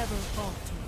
never falter.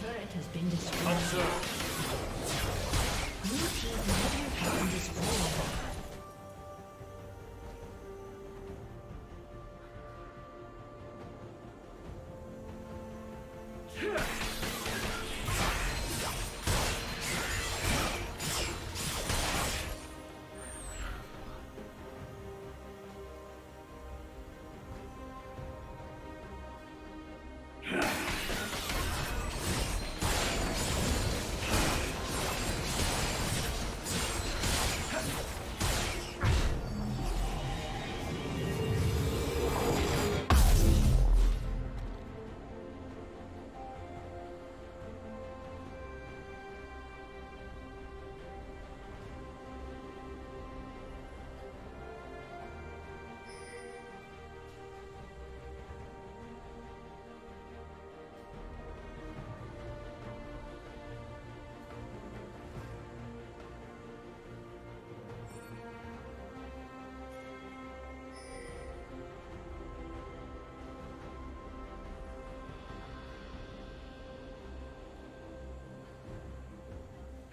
Turret has been destroyed. Observe. Blue team's inhibitor has been destroyed.